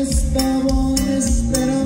Hoy te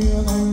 das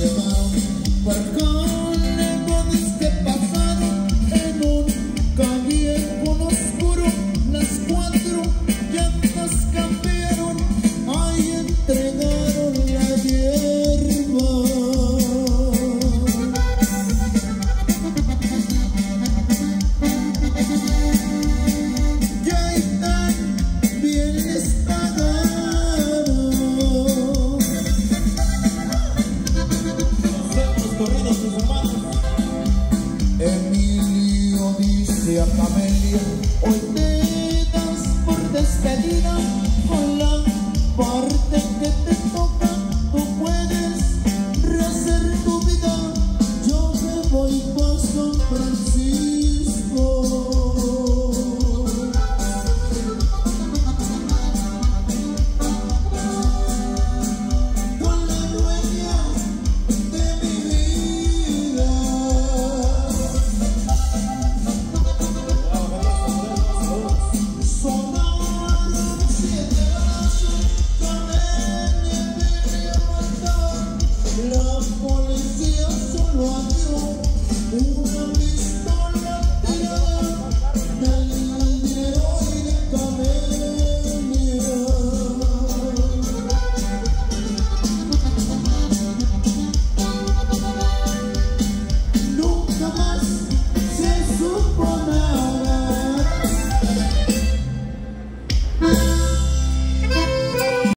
por despedida con la parte que te